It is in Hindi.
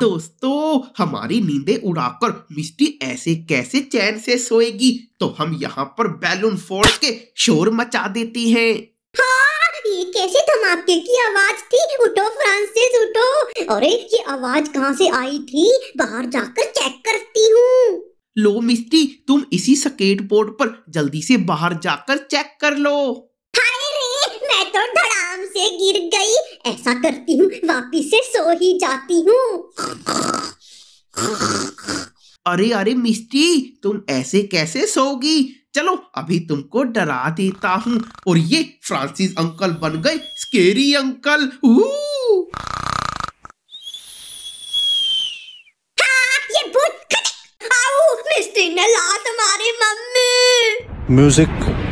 दोस्तों हमारी नींदें उड़ाकर मिस्टी ऐसे कैसे चैन से सोएगी? तो हम यहाँ पर बैलून फोड़ के शोर मचा देती हैं। हाँ, ये कैसे धमाके की आवाज़ थी? उठो फ्रांसिस उठो। अरे ये आवाज़ कहाँ से आई थी? बाहर जाकर चेक करती हूँ। लो मिस्टी तुम इसी स्केट बोर्ड पर जल्दी से बाहर जाकर चेक कर लो। मैं तो धड़ाम से गिर गई। ऐसा करती हूँ वापिस से सो ही जाती हूँ। अरे अरे मिस्टी तुम ऐसे कैसे सोगी? चलो अभी तुमको डरा देता हूँ। और ये फ्रांसिस अंकल बन गए स्केरी अंकल। हाँ, ये मिस्टर ने लात मारे मम्मी। म्यूज़िक